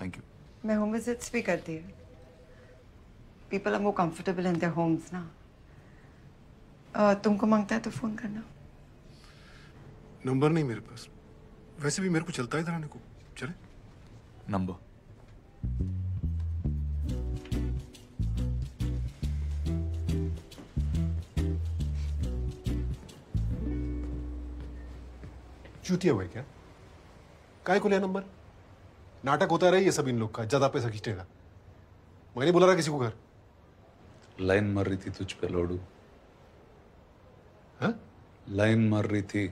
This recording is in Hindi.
थैंक यू मैं होम विजिट्स भी करती हूँ। People are more comfortable in their homes ना अ, तुमको माँगता है तो फ़ोन करना। नंबर नहीं मेरे पास। वैसे भी मेरे को चलता है इधर आने को। चले। नंबर चूतिया हुआ क्या? काय को लिया नंबर नाटक होता रहे ये सब इन लोग का ज़्यादा पैसा खींचेगा। मैं नहीं बोला रहा किसी को घर। लाइन मर रही थी तुझ पे लोडू। हाँ? लाइन मर रही थी।